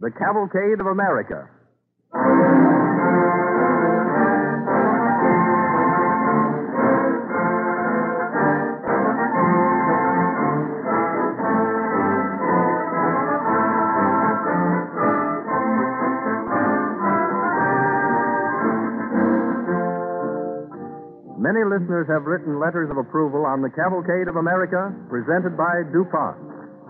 The Cavalcade of America. Many listeners have written letters of approval on the Cavalcade of America presented by DuPont.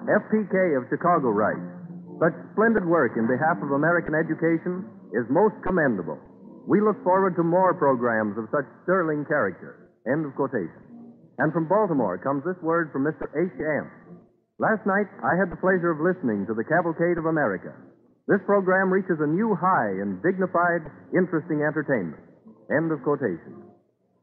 FPK of Chicago writes, such splendid work in behalf of American education is most commendable. We look forward to more programs of such sterling character. End of quotation. And from Baltimore comes this word from Mr. H.M. Last night, I had the pleasure of listening to the Cavalcade of America. This program reaches a new high in dignified, interesting entertainment. End of quotation.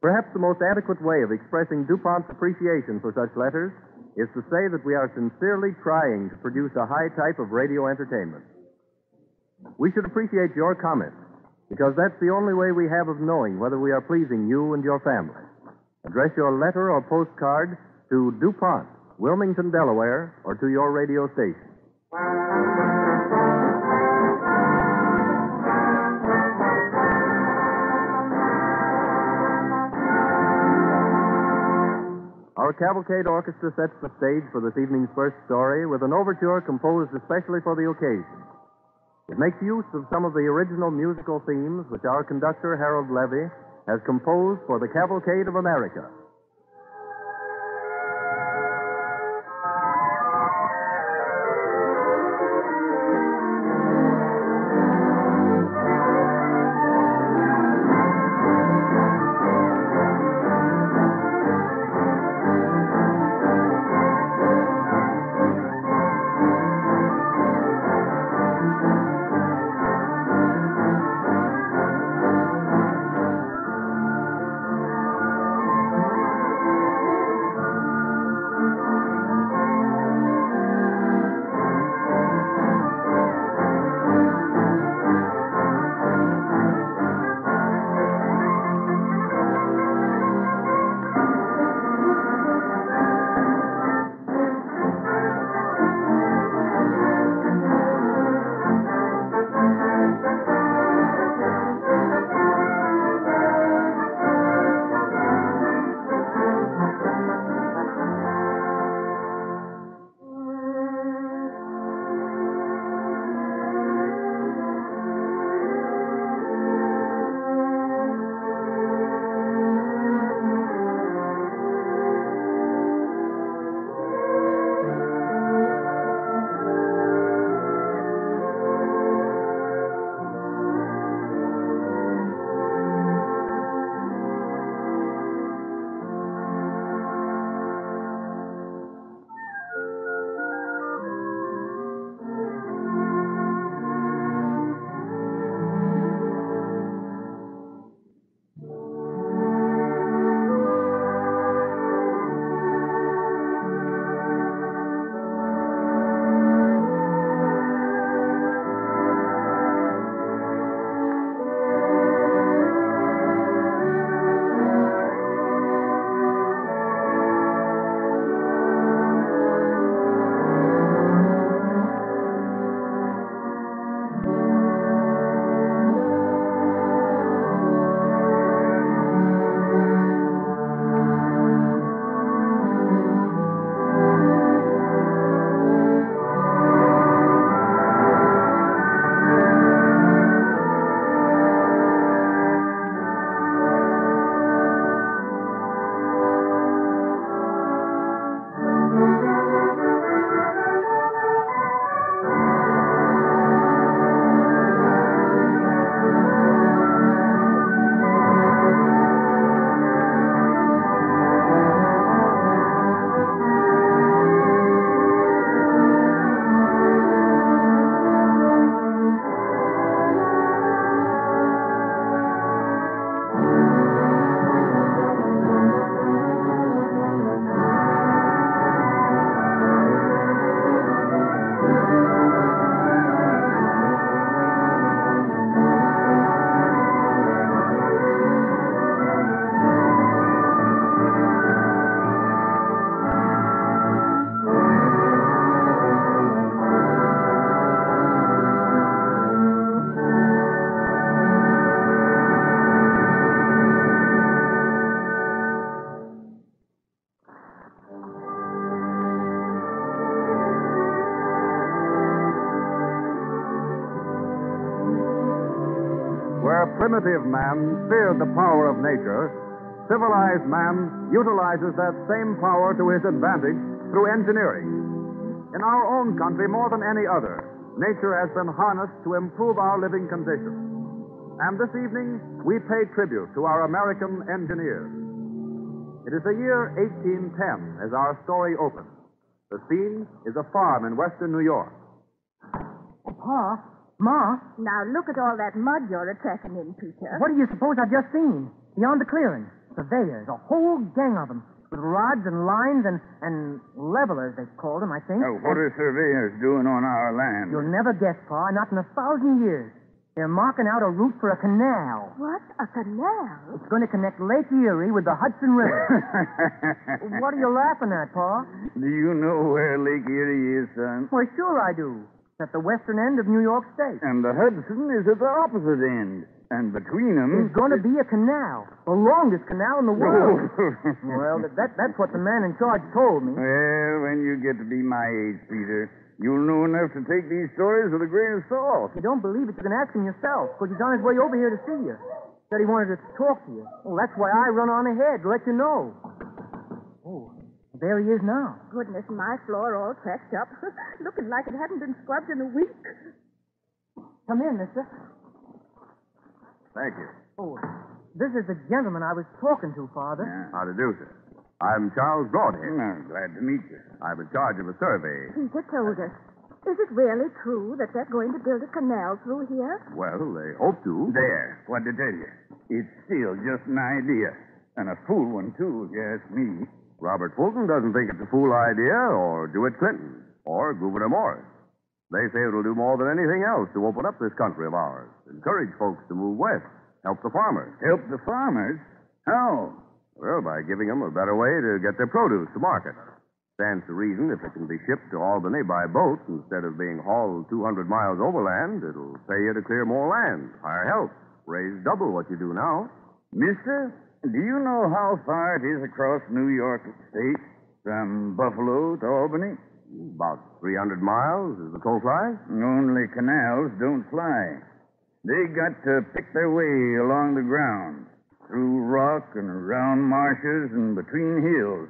Perhaps the most adequate way of expressing DuPont's appreciation for such letters is to say that we are sincerely trying to produce a high type of radio entertainment. We should appreciate your comments because that's the only way we have of knowing whether we are pleasing you and your family. Address your letter or postcard to DuPont, Wilmington, Delaware, or to your radio station. Our Cavalcade Orchestra sets the stage for this evening's first story with an overture composed especially for the occasion. It makes use of some of the original musical themes which our conductor, Harold Levy, has composed for the Cavalcade of America. Primitive man feared the power of nature, civilized man utilizes that same power to his advantage through engineering. In our own country, more than any other, nature has been harnessed to improve our living conditions. And this evening, we pay tribute to our American engineers. It is the year 1810 as our story opens. The scene is a farm in western New York. Pa, Ma, Now look at all that mud you're a trekking in, Peter. what do you suppose I've just seen? Beyond the clearing. Surveyors, a whole gang of them, with rods and lines and, and levelers, they called them, I think. Oh, what are surveyors doing on our land? You'll never guess, Pa, not in a thousand years. They're marking out a route for a canal. What? A canal? It's going to connect Lake Erie with the Hudson River. what are you laughing at, Pa? Do you know where Lake Erie is, son? Well, sure I do. At the western end of New York State. And the Hudson is at the opposite end. And between them. There's going to be a canal, the longest canal in the world. Oh. well, that, that, that's what the man in charge told me. Well, when you get to be my age, Peter, you'll know enough to take these stories with a grain of salt. If you don't believe it, you can ask him yourself, because he's on his way over here to see you. Said he wanted to talk to you. Well, that's why I run on ahead to let you know. Oh, there he is now. Goodness, my floor all trekked up. Looking like it hadn't been scrubbed in a week. Come in, mister. Thank you. Oh, this is the gentleman I was talking to, Father. Yeah. How to do, sir? I'm Charles Broadhead. Well, glad to meet you. I'm in charge of a survey. Peter told us. Is it really true that they're going to build a canal through here? Well, they hope to. There, what to tell you. It's still just an idea. And a fool one, too, if you ask me. Robert Fulton doesn't think it's a fool idea, or DeWitt Clinton, or Gouverneur Morris. They say it'll do more than anything else to open up this country of ours, encourage folks to move west, help the farmers. Help the farmers? How? Well, by giving them a better way to get their produce to market. Stands to reason if it can be shipped to Albany by boat instead of being hauled 200 miles overland, it'll pay you to clear more land, hire help, raise double what you do now. Mister, do you know how far it is across New York State from Buffalo to Albany? About 300 miles as the crow flies. Only canals don't fly. They got to pick their way along the ground, through rock and around marshes and between hills.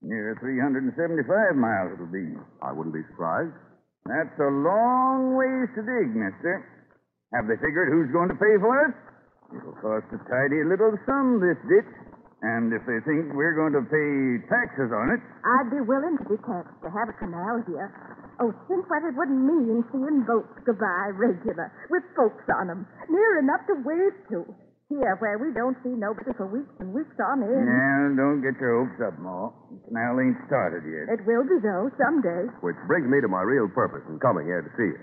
Near 375 miles it'll be. I wouldn't be surprised. That's a long ways to dig, mister. Have they figured who's going to pay for it? It'll cost a tidy little sum, this ditch. And if they think we're going to pay taxes on it, I'd be willing to be taxed to have a canal here. Oh, think what it would mean seeing boats go by regular, with folks on 'em, near enough to wave to. Here, where we don't see nobody for weeks and weeks on end. now don't get your hopes up, Ma. The canal ain't started yet. It will be, though, someday. Which brings me to my real purpose in coming here to see you.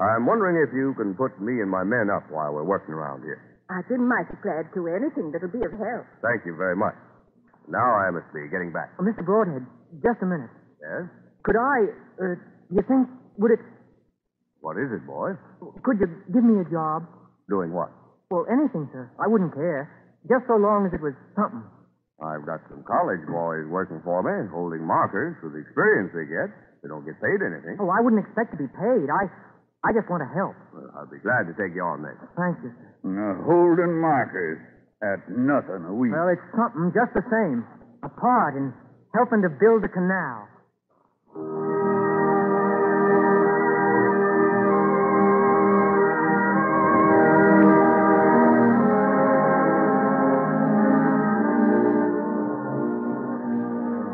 I'm wondering if you can put me and my men up while we're working around here. I'd be mighty glad to anything that'll be of help. Thank you very much. Now I must be getting back. Oh, Mr. Broadhead, just a minute. Yes? Could I, uh, you think, would it, What is it, boy? could you give me a job? Doing what? Well, anything, sir. I wouldn't care. Just so long as it was something. I've got some college boys working for me, holding markers for the experience they get. They don't get paid anything. Oh, I wouldn't expect to be paid. I, I just want to help. Well, I'll be glad to take you on then. Thank you, sir. Uh, holding markers at nothing a week. Well, it's something just the same. A part in helping to build the canal.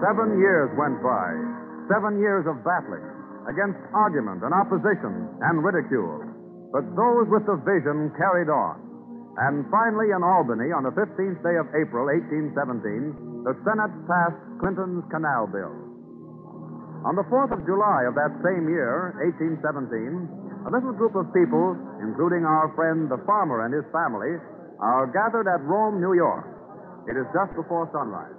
Seven years went by. Seven years of battling against argument and opposition and ridicule. But those with the vision carried on. And finally, in Albany, on the 15th day of April, 1817, the Senate passed Clinton's Canal Bill. On the 4th of July of that same year, 1817, a little group of people, including our friend the farmer and his family, are gathered at Rome, New York. It is just before sunrise.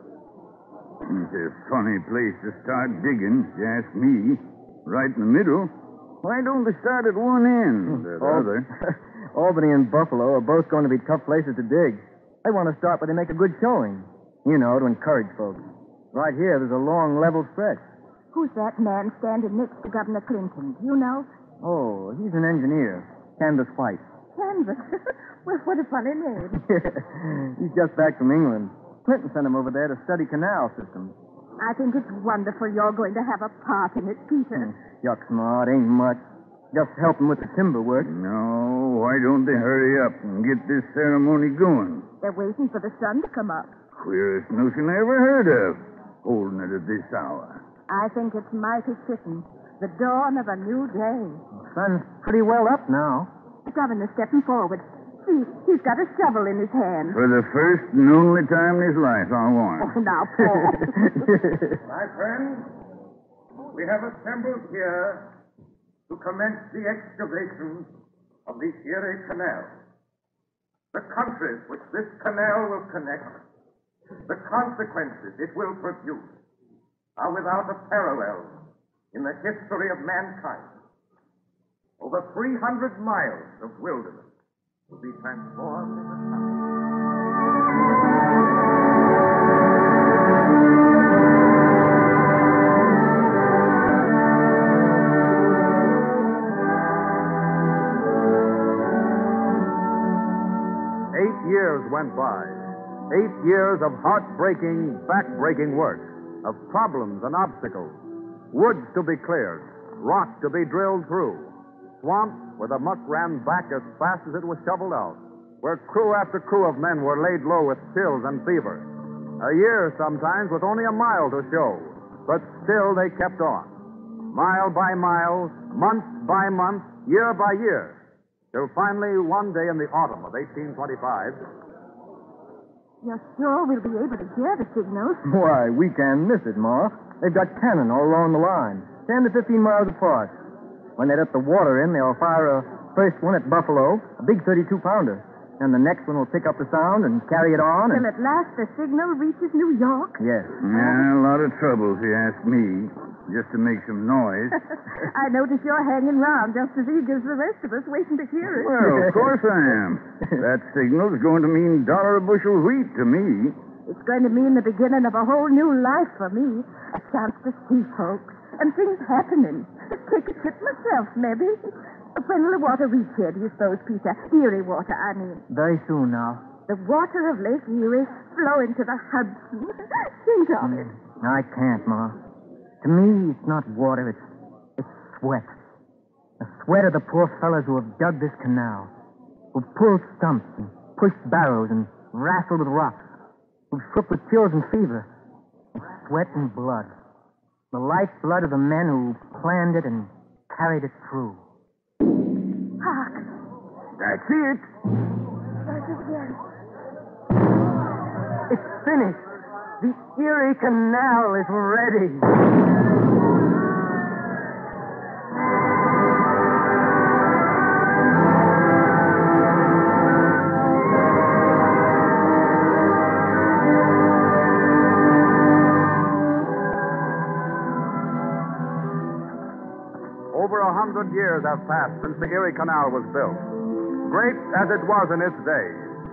It's a funny place to start digging, if you ask me. Right in the middle. Why don't they start at one end or the other? Albany and Buffalo are both going to be tough places to dig. They want to start where they make a good showing. You know, to encourage folks. Right here, there's a long, level stretch. Who's that man standing next to Governor Clinton? Do you know? Oh, he's an engineer. Canvass White. Canvass. well, what a funny name. He's just back from England. Clinton sent him over there to study canal systems. I think it's wonderful you're going to have a part in it, Peter. Hmm. Yucks, Ma, it ain't much. Just helping with the timber work. No, why don't they hurry up and get this ceremony going? They're waiting for the sun to come up. Queerest notion I ever heard of. Holding it at this hour. I think it's mighty fitting. The dawn of a new day. The Sun's pretty well up now. The governor's stepping forward. See, he's got a shovel in his hand. For the first and only time in his life, I'll warn. Oh, now, Paul. My friends, we have assembled here to commence the excavation of the Erie Canal. The countries which this canal will connect, the consequences it will produce, are without a parallel in the history of mankind. Over 300 miles of wilderness will be transformed into. Eight years went by. Eight years of heartbreaking, backbreaking work, of problems and obstacles. Woods to be cleared, rock to be drilled through, swamps where the muck ran back as fast as it was shoveled out, where crew after crew of men were laid low with chills and fever. A year sometimes with only a mile to show, but still they kept on. Mile by mile, month by month, year by year, till finally one day in the autumn of 1825, You're sure we'll be able to hear the signals? Why, we can't miss it, Ma. They've got cannon all along the line, 10 to 15 miles apart. When they let the water in, they'll fire a first one at Buffalo, a big 32 pounder. And the next one will pick up the sound and carry it on. Till And... at last the signal reaches New York? Yes. Yeah, a lot of trouble, if you ask me, just to make some noise. I notice you're hanging round just as eager as the rest of us, waiting to hear it. Well, of course I am. That signal's going to mean dollar a bushel wheat to me. It's going to mean the beginning of a whole new life for me. A chance to see folks and things happening. Take a trip myself, maybe. When will the water reach here, do you suppose, Peter? Erie water, I mean. Very soon now. The water of Lake Erie flowing to the Hudson. Think of it. I can't, Ma. To me, it's not water, it's, it's sweat. The sweat of the poor fellows who have dug this canal, who've pulled stumps and pushed barrows and wrestled with rocks, who've shook with chills and fever. It's sweat and blood. The lifeblood of the men who planned it and carried it through. Hark. That's it. There's it again. It's finished. The Erie Canal is ready. Over a hundred years have passed since the Erie Canal was built. Great as it was in its day,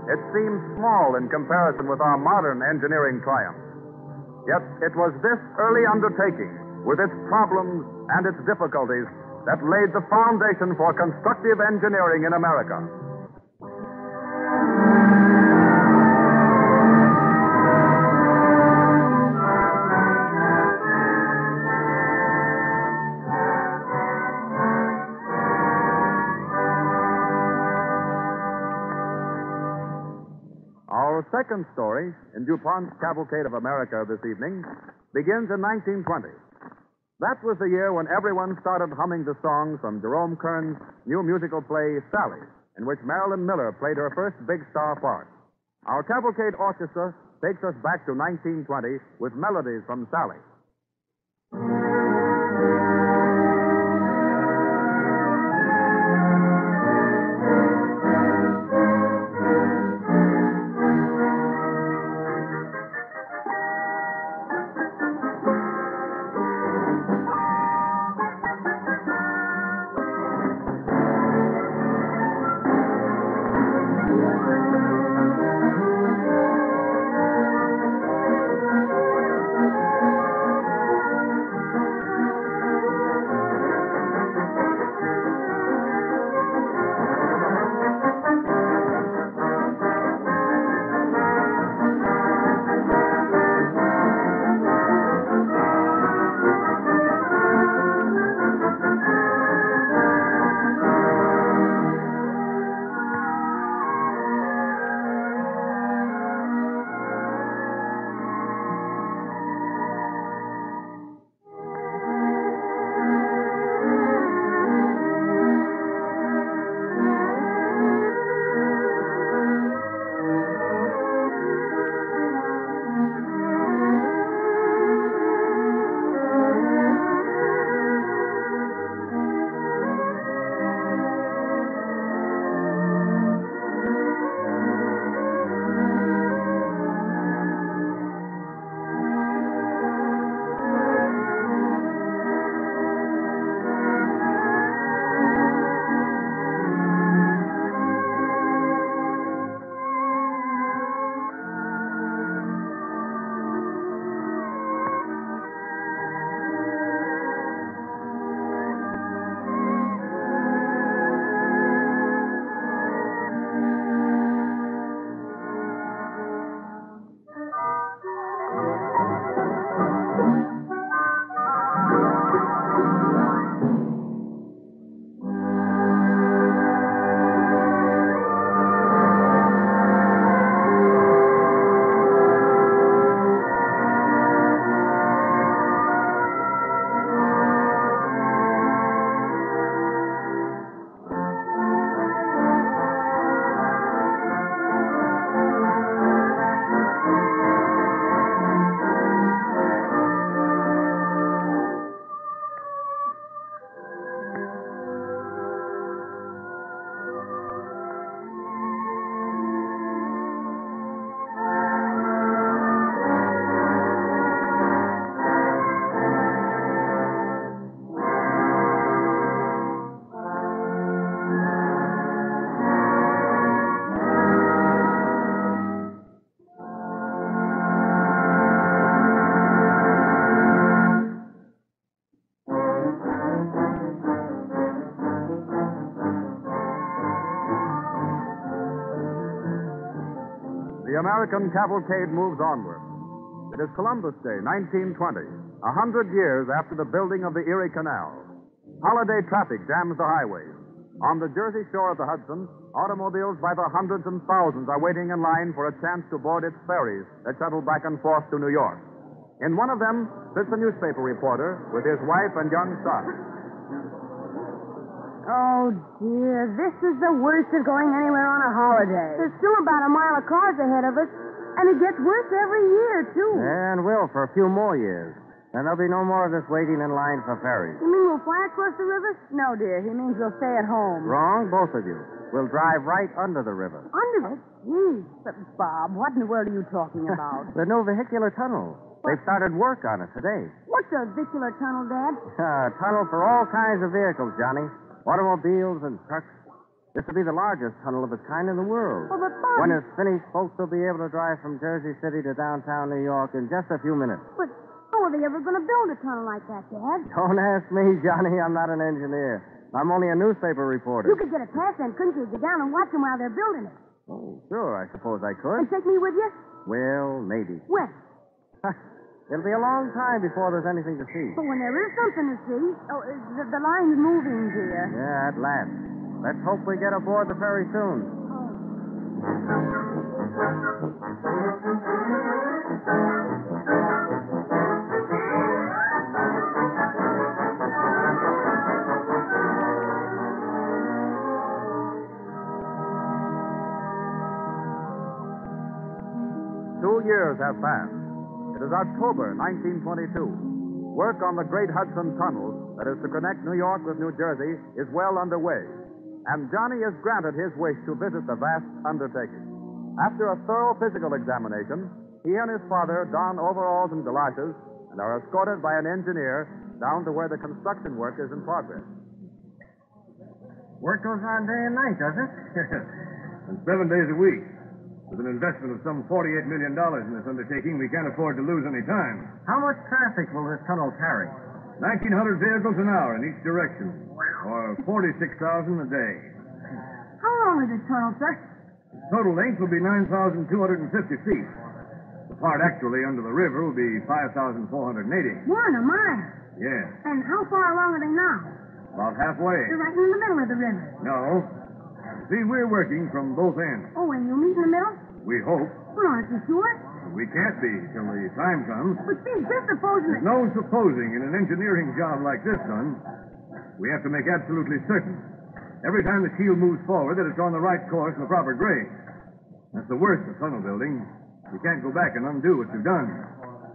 it seems small in comparison with our modern engineering triumphs. Yet it was this early undertaking, with its problems and its difficulties, that laid the foundation for constructive engineering in America. Second story in DuPont's Cavalcade of America this evening begins in 1920. That was the year when everyone started humming the song from Jerome Kern's new musical play, Sally, in which Marilyn Miller played her first big star part. Our Cavalcade Orchestra takes us back to 1920 with melodies from Sally. American cavalcade moves onward. It is Columbus Day, 1920, a hundred years after the building of the Erie Canal. Holiday traffic jams the highways. On the Jersey shore of the Hudson, automobiles by the hundreds and thousands are waiting in line for a chance to board its ferries that shuttle back and forth to New York. In one of them sits a newspaper reporter with his wife and young son. Oh, dear. This is the worst of going anywhere on a holiday. There's still about a mile of cars ahead of us, and it gets worse every year, too. And will for a few more years. And there'll be no more of this waiting in line for ferries. You mean we'll fly across the river? No, dear. He means we'll stay at home. Wrong, both of you. We'll drive right under the river. Under it? Gee. But, Bob, what in the world are you talking about? The new vehicular tunnel. They've started work on it today. What's a vehicular tunnel, Dad? A tunnel for all kinds of vehicles, Johnny. Automobiles and trucks. This will be the largest tunnel of its kind in the world. Oh, but, Bob... When it's finished, folks will be able to drive from Jersey City to downtown New York in just a few minutes. But how are they ever going to build a tunnel like that, Dad? Don't ask me, Johnny. I'm not an engineer. I'm only a newspaper reporter. You could get a pass then, couldn't you? Get down and watch them while they're building it. Oh, sure, I suppose I could. And take me with you? Well, maybe. When? It'll be a long time before there's anything to see. But when there is something to see. Oh, the, the line's moving, dear. Yeah, at last. Let's hope we get aboard the ferry soon. Two years have passed. It is October 1922. Work on the Great Hudson Tunnel that is to connect New York with New Jersey is well underway. And Johnny is granted his wish to visit the vast undertaking. After a thorough physical examination, he and his father don overalls and galoshes and are escorted by an engineer down to where the construction work is in progress. Work goes on day and night, does it? and seven days a week. With an investment of some $48 million in this undertaking, we can't afford to lose any time. How much traffic will this tunnel carry? 1,900 vehicles an hour in each direction, or 46,000 a day. How long is this tunnel, sir? Total length will be 9,250 feet. The part actually under the river will be 5,480. More than a mile. Yes, And how far along are they now? about halfway. They're right in the middle of the river. No. See, we're working from both ends. Oh, and you meet in the middle? We hope. Well, aren't you sure? We can't be till the time comes. But see, just supposing There's that... no supposing in an engineering job like this, son. We have to make absolutely certain. Every time the keel moves forward that it's on the right course and the proper grade. That's the worst of tunnel building. You can't go back and undo what you've done.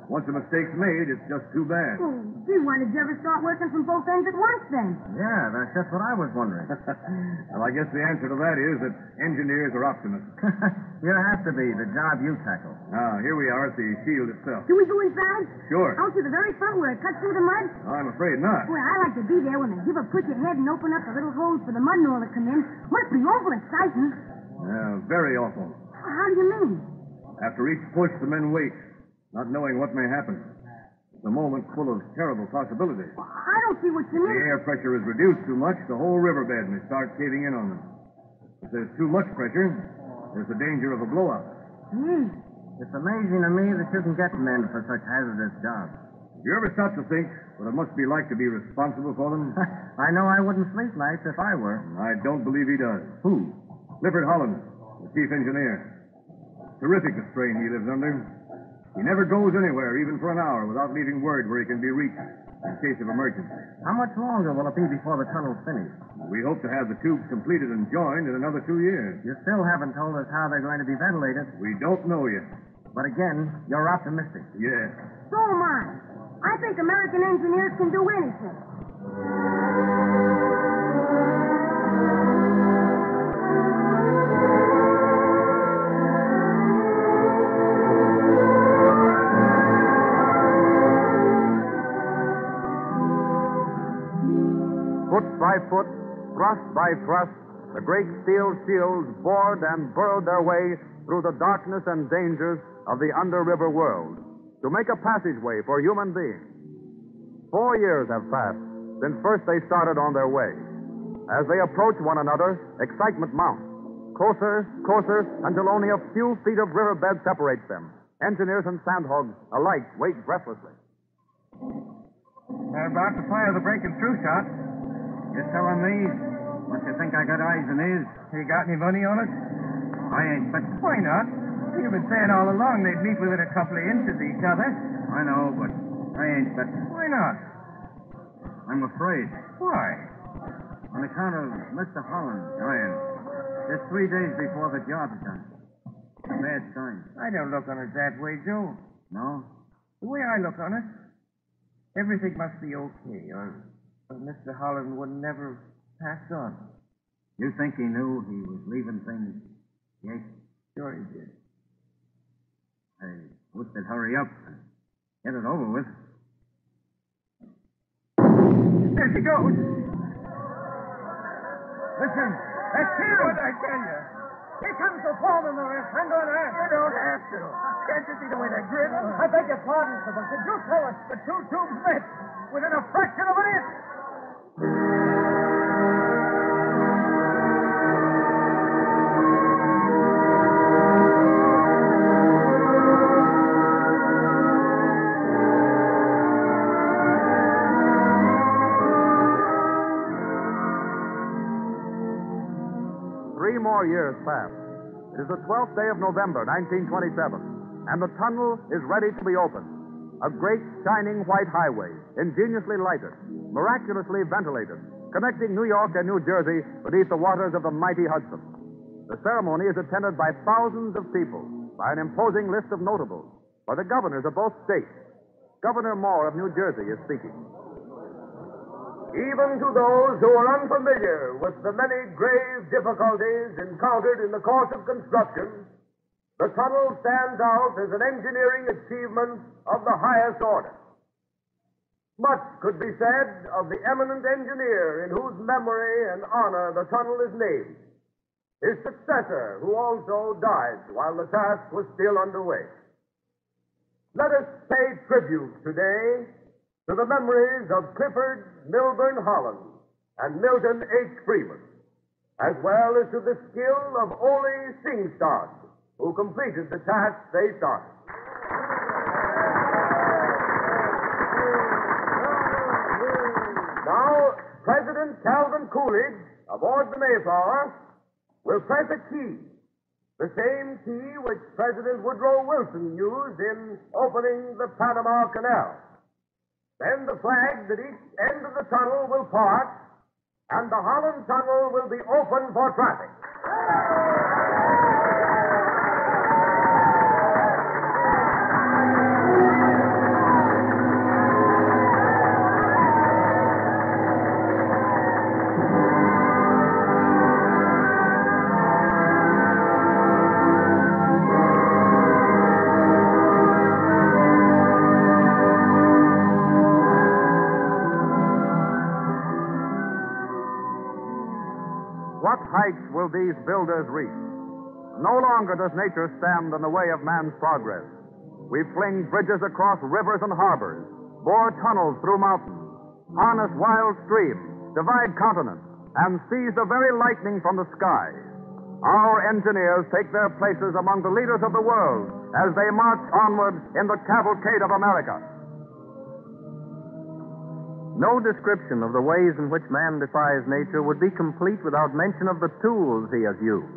Once a mistake's made, it's just too bad. Oh, gee, why did you ever start working from both ends at once then? Yeah, that's just what I was wondering. well, I guess the answer to that is that engineers are optimists. you have to be, the job you tackle. Ah, here we are at the shield itself. Do we go inside? Sure. Out to the very front where it cuts through the mud? I'm afraid not. Boy, I like to be there when they give a push ahead and open up the little holes for the mud and all to come in. Must be awful exciting. Yeah, very awful. How do you mean? After each push, the men wait, not knowing what may happen. It's a moment full of terrible possibilities. I don't see what you mean. The air pressure is reduced too much, the whole riverbed may start caving in on them. If there's too much pressure, there's the danger of a blowout. Gee, It's amazing to me that you can get men for such hazardous jobs. Have You ever stop to think what it must be like to be responsible for them? I know I wouldn't sleep nights if I were. I don't believe he does. Who? Clifford Holland, the chief engineer. Terrific the strain he lives under. He never goes anywhere, even for an hour, without leaving word where he can be reached in case of emergency. How much longer will it be before the tunnel's finished? We hope to have the tubes completed and joined in another two years. You still haven't told us how they're going to be ventilated. We don't know yet. But again, you're optimistic. Yes. so am I. I think American engineers can do anything. By foot, thrust by thrust, the great steel shields bored and burrowed their way through the darkness and dangers of the under-river world to make a passageway for human beings. Four years have passed since first they started on their way. As they approach one another, excitement mounts. Closer, closer, until only a few feet of riverbed separates them. Engineers and sandhogs alike wait breathlessly. They're about to fire the breaking through shot. You telling me? What you think I got eyes and ears? You got any money on it? I ain't, but why not? You've been saying all along they'd meet within a couple of inches of each other. I know, but I ain't, but why not? I'm afraid. Why? On account of Mr. Holland dying. Just three days before the job's done. A bad sign. I don't look on it that way, Joe. No? The way I look on it, everything must be okay, or Mr. Holland would never pass on. You think he knew he was leaving things? Yes? Sure he did. I wish they'd hurry up and get it over with. There she goes. Listen, that's him. What I tell you? Here comes the foreman, the rest. I'm going to ask. You don't have to. Can't you see the way they grin? Uh-huh. I beg your pardon, sir, but could you tell us the two tubes met within a fraction of an inch? More years pass. It is the 12th day of November, 1927, and the tunnel is ready to be opened. A great shining white highway, ingeniously lighted, miraculously ventilated, connecting New York and New Jersey beneath the waters of the mighty Hudson. The ceremony is attended by thousands of people, by an imposing list of notables, by the governors of both states. Governor Moore of New Jersey is speaking. Even to those who are unfamiliar with the many grave difficulties encountered in the course of construction, the tunnel stands out as an engineering achievement of the highest order. Much could be said of the eminent engineer in whose memory and honor the tunnel is named, his successor, who also died while the task was still underway. Let us pay tribute today to the memories of Clifford Milburn Holland and Milton H. Freeman, as well as to the skill of Ole Singstad, who completed the task they started. Now, President Calvin Coolidge, aboard the Mayflower, will press a key, the same key which President Woodrow Wilson used in opening the Panama Canal. Then the flags at each end of the tunnel will part, and the Holland Tunnel will be open for traffic. These builders reach? No longer does nature stand in the way of man's progress. We fling bridges across rivers and harbors, bore tunnels through mountains, harness wild streams, divide continents, and seize the very lightning from the sky. Our engineers take their places among the leaders of the world as they march onward in the cavalcade of America. No description of the ways in which man defies nature would be complete without mention of the tools he has used.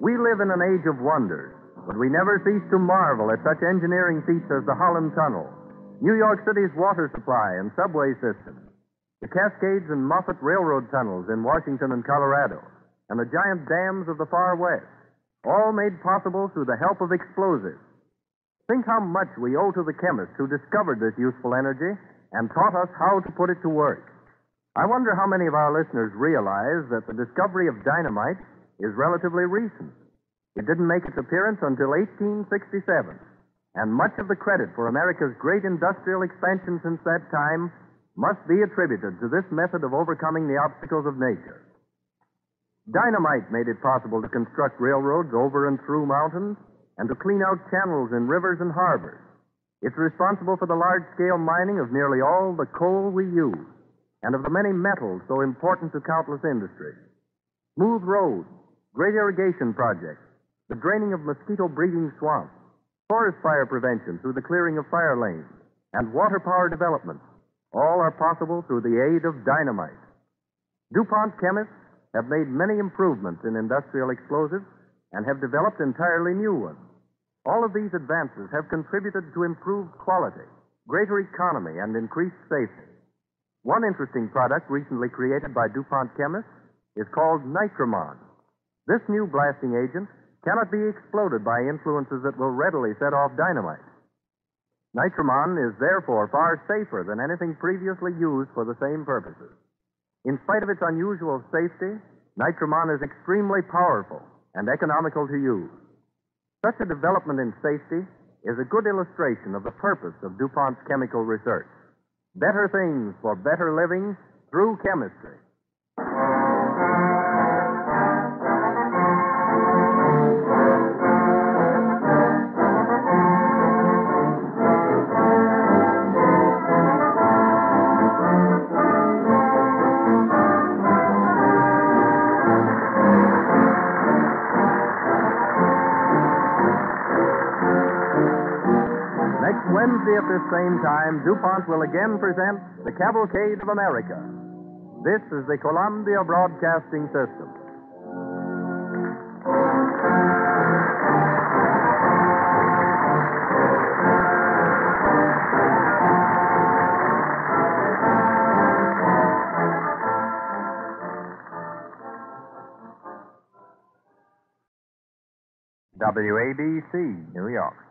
We live in an age of wonders, but we never cease to marvel at such engineering feats as the Holland Tunnel, New York City's water supply and subway system, the Cascades and Moffat Railroad tunnels in Washington and Colorado, and the giant dams of the far west, all made possible through the help of explosives. Think how much we owe to the chemists who discovered this useful energy and taught us how to put it to work. I wonder how many of our listeners realize that the discovery of dynamite is relatively recent. It didn't make its appearance until 1867, and much of the credit for America's great industrial expansion since that time must be attributed to this method of overcoming the obstacles of nature. Dynamite made it possible to construct railroads over and through mountains and to clean out channels in rivers and harbors. It's responsible for the large scale mining of nearly all the coal we use and of the many metals so important to countless industries. Smooth roads, great irrigation projects, the draining of mosquito breeding swamps, forest fire prevention through the clearing of fire lanes, and water power development. All are possible through the aid of dynamite. DuPont chemists have made many improvements in industrial explosives and have developed entirely new ones. All of these advances have contributed to improved quality, greater economy, and increased safety. One interesting product recently created by DuPont chemists is called Nitramon. This new blasting agent cannot be exploded by influences that will readily set off dynamite. Nitramon is therefore far safer than anything previously used for the same purposes. In spite of its unusual safety, Nitramon is extremely powerful and economical to use. Such a development in safety is a good illustration of the purpose of DuPont's chemical research. Better things for better living through chemistry. Same time, DuPont will again present the Cavalcade of America. This is the Columbia Broadcasting System. WABC, New York.